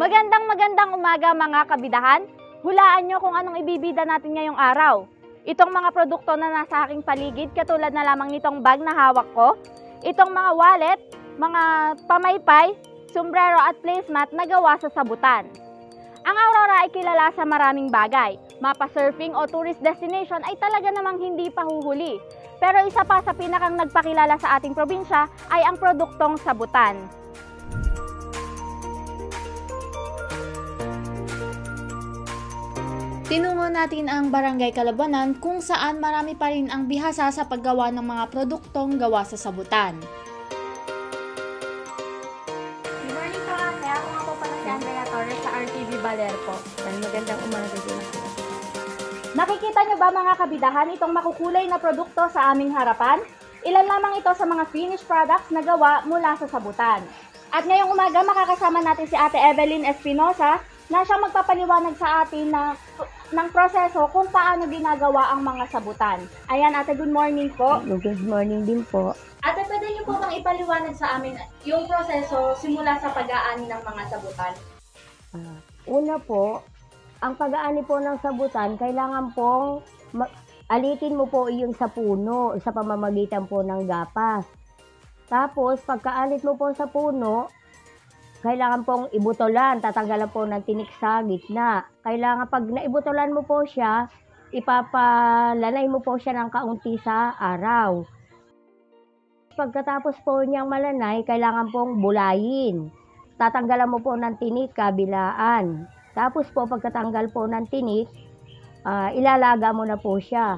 Magandang magandang umaga mga kabidahan. Hulaan nyo kung anong ibibida natin ngayong araw. Itong mga produkto na nasa aking paligid, katulad na lamang nitong bag na hawak ko, itong mga wallet, mga pamaypay, sombrero at placemat na gawa sa sabutan. Ang Aurora ay kilala sa maraming bagay. Mapa surfing o tourist destination ay talaga namang hindi pa huhuli. Pero isa pa sa pinakang nagpakilala sa ating probinsya ay ang produktong sabutan. Tinungo natin ang Barangay Kalabanan kung saan marami pa rin ang bihasa sa paggawa ng mga produktong gawa sa sabutan. Good morning po ate. Ako nga po pala si Andrea Torres sa RTV Balerpo. Ay, magandang umaga din. Nakikita nyo ba mga kabidahan itong makukulay na produkto sa aming harapan? Ilan lamang ito sa mga finished products na gawa mula sa sabutan. At ngayong umaga makakasama natin si Ate Evelyn Espinosa na siya magpapaliwanag sa atin na, ng proseso kung paano ginagawa ang mga sabutan. Ayan ate, good morning po. Good morning din po. Ate, pwede niyo po bang ipaliwanag sa amin yung proseso simula sa pag-aani ng mga sabutan? Ah, una po, ang pag-aani po ng sabutan, kailangan pong ma- alitin mo po yung sa puno sa pamamagitan po ng gapas. Tapos, pagkaalit mo po sa puno, kailangan pong ibutolan, tatanggalan po ng tinik sa gitna. Kailangan pag naibutolan mo po siya, ipapalanay mo po siya ng kaunti sa araw. Pagkatapos po niyang malanay, kailangan pong bulayin. Tatanggalan mo po ng tinik kabilaan. Tapos po pagkatanggal po ng tinik, ah, ilalaga mo na po siya.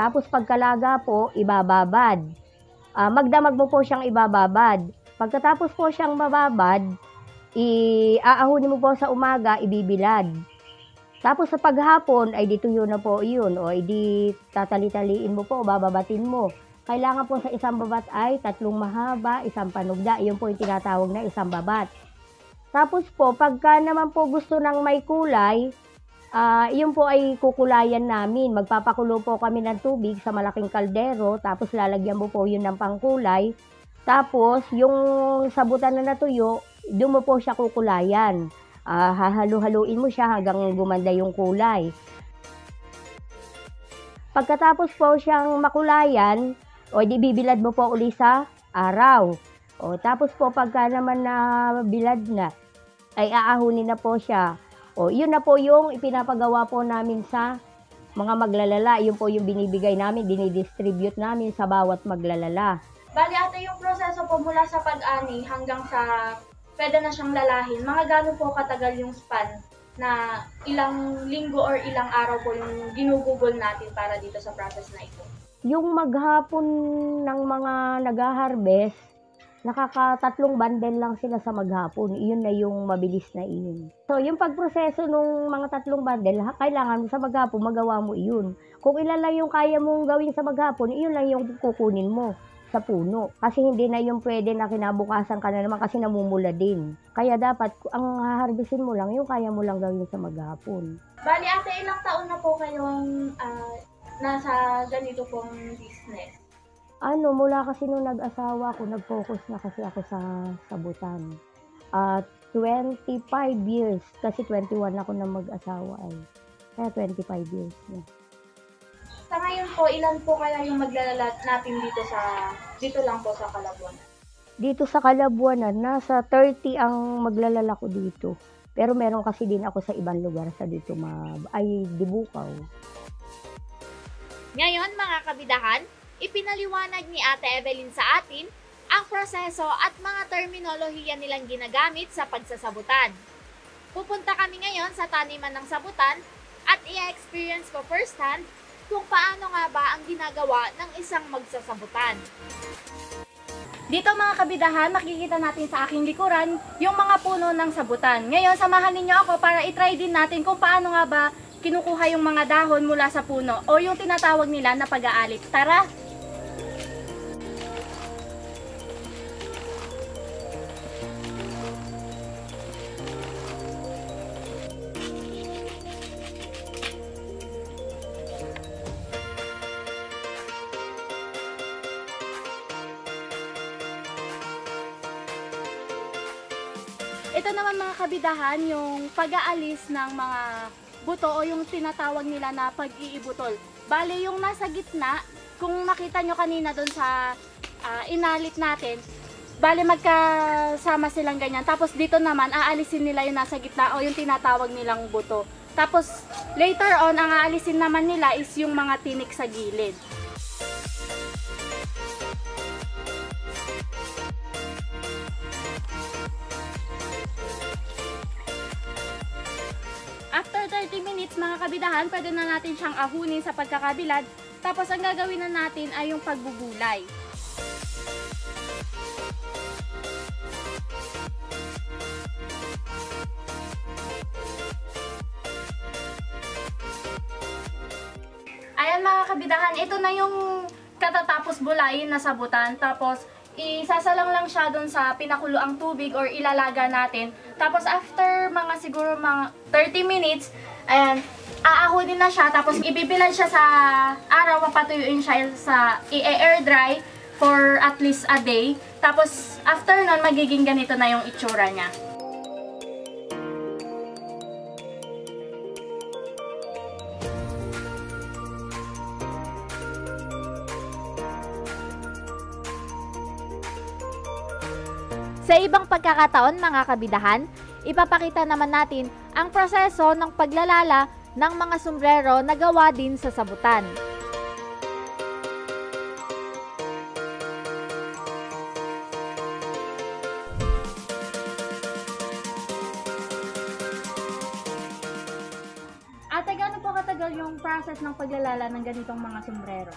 Tapos pagkalaga po, ibababad. Ah, magdamag mo po siyang ibababad. Pagkatapos po siyang mababad, iaahunin mo po sa umaga, ibibilad. Tapos sa paghapon, ay dituyo na po yun. O hindi tatali-taliin mo po, bababatin mo. Kailangan po sa isang babat ay tatlong mahaba, isang panugda. Iyon po yung tinatawag na isang babat. Tapos po, pagka naman po gusto ng may kulay, Ah, yun po ay kukulayan namin. Magpapakulo po kami ng tubig sa malaking kaldero, tapos lalagyan mo po yun ng pangkulay. Tapos, yung sabutan na natuyo, doon mo po siya kukulayan. Ah, hahalu-haluin mo siya hanggang gumanda yung kulay. Pagkatapos po siyang makulayan, o di bibilad mo po uli sa araw. O tapos po pagka naman na bilad na, ay aahunin na po siya. O, yun na po yung ipinapagawa po namin sa mga maglalala. Yun po yung binibigay namin, dinidistribute namin sa bawat maglalala. Bali ate, yung proseso po mula sa pag-ani hanggang sa pwede na siyang lalahin, mga gano'n po katagal yung span na ilang linggo or ilang araw po yung ginugugol natin para dito sa process na ito. Yung maghapon ng mga nag-harvest, nakakatatlong bundle lang sila sa maghapon. Iyon na yung mabilis na iyon. So, yung pagproseso ng mga tatlong bundle, ha- kailangan sa maghapon magawa mo iyon. Kung ilan lang yung kaya mong gawin sa maghapon, iyon lang yung kukunin mo sa puno. Kasi hindi na yung pwede na kinabukasan ka na naman kasi namumula din. Kaya dapat, ang haharbisin mo lang, yung kaya mo lang gawin sa maghapon. Bali ate, ilang taon na po kayong ah, nasa ganito pong business? Ano, mula kasi nung nag-asawa ko, nag-focus na kasi ako sa sabutan. At 25 years, kasi 21 ako na mag-asawa ay. Kaya 25 years na. Sa ngayon po, ilan po kaya yung maglalala natin dito sa dito lang po sa Kalabuan? Dito sa Kalabuanan, nasa 30 ang maglalala ko dito. Pero meron kasi din ako sa ibang lugar sa dito, ma ay Dibukaw. Ngayon mga kabidahan, ipinaliwanag ni Ate Evelyn sa atin ang proseso at mga terminolohiya nilang ginagamit sa pagsasabutan. Pupunta kami ngayon sa taniman ng sabutan at i-experience ko firsthand kung paano nga ba ang ginagawa ng isang magsasabutan. Dito mga kabidahan, makikita natin sa aking likuran yung mga puno ng sabutan. Ngayon, samahan ninyo ako para itry din natin kung paano nga ba kinukuha yung mga dahon mula sa puno o yung tinatawag nila na pag-aalit. Tara! Ito naman mga kabidahan, yung pag-aalis ng mga buto o yung tinatawag nila na pag-iibutol. Bale, yung nasa gitna, kung nakita nyo kanina doon sa ah, inalit natin, bale magkasama silang ganyan. Tapos dito naman, aalisin nila yung nasa gitna o yung tinatawag nilang buto. Tapos later on, ang aalisin naman nila is yung mga tinik sa gilid. Minutes, mga kabidahan, pwede na natin siyang ahunin sa pagkakabilad. Tapos ang gagawin na natin ay yung pagbubulay. Ayan mga kabidahan, ito na yung katatapos bulayin na sabutan. Tapos isasalang lang siya doon sa pinakuloang tubig or ilalaga natin. Tapos after mga siguro mga 30 minutes, ayan, aahunin na siya. Tapos ibibilad siya sa araw, papatuyuin siya sa i-air dry for at least a day. Tapos after nun, magiging ganito na yung itsura niya. Sa ibang pagkakataon mga kabidahan, ipapakita naman natin ang proseso ng paglalala ng mga sombrero na gawa din sa sabutan. Ate, gaano po katagal yung process ng paglalala ng ganitong mga sombrero?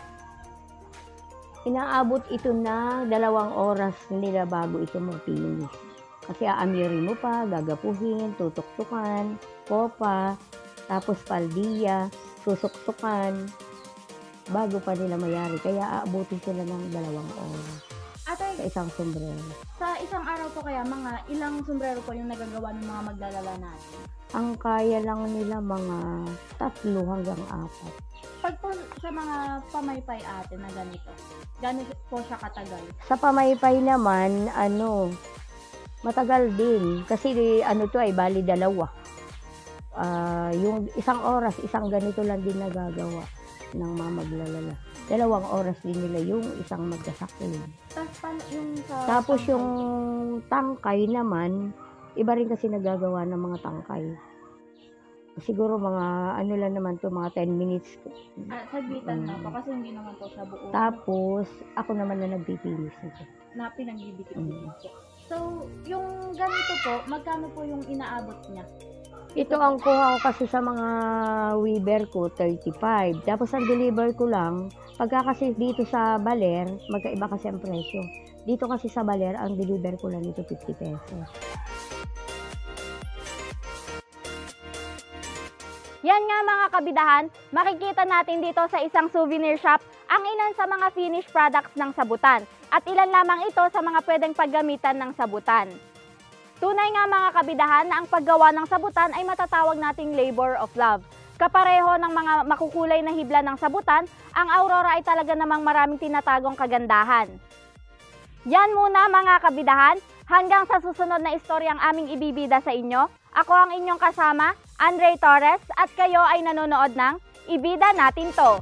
Inaabot ito na dalawang oras nila bago ito magpinis. Kasi aamirin mo pa, gagapuhin, tutuktukan, popa, tapos paldiya, susuktukan, bago pa nila mayari. Kaya aabutin sila ng dalawang oras Ate, sa isang sombrero. sa isang araw po kaya mga ilang sombrero po yung nagagawa ng mga maglalala natin? Ang kaya lang nila mga tatlo hanggang apat. Pag po sa mga pamaypay ate na ganito, gano'n po siya katagal? Sa pamaypay naman, ano, matagal din. Kasi ano to ay bali dalawa. Ah, yung isang oras, isang ganito lang din nagagawa ng mga maglalala. Dalawang oras din nila yung isang magkasakli. Tapos yung sa... Tapos yung tangkay naman, iba rin kasi nagagawa ng mga tangkay. Siguro mga ano lang naman to mga 10 minutes. Ah, saglitan na Mm. po kasi hindi naman po siya buo Tapos ako naman na nagpipilis nito. na pinagdidikit Mm. po. So, yung ganito po, magkano po yung inaabot niya? Ito ang kuha ko kasi sa mga weaver ko, 35. Tapos ang deliver ko lang, pagka kasi dito sa Baler, magkaiba kasi ang presyo. Dito kasi sa Baler, ang deliver ko lang dito 50 pesos. Yan nga mga kabidahan, makikita natin dito sa isang souvenir shop ang ilan sa mga finished products ng sabutan at ilan lamang ito sa mga pwedeng paggamitan ng sabutan. Tunay nga mga kabidahan na ang paggawa ng sabutan ay matatawag nating labor of love. Kapareho ng mga makukulay na hibla ng sabutan, ang aurora ay talaga namang maraming tinatagong kagandahan. Yan muna mga kabidahan, hanggang sa susunod na istoryang aming ibibida sa inyo. Ako ang inyong kasama, Andre Torres, at kayo ay nanonood ng Ibida Natin To.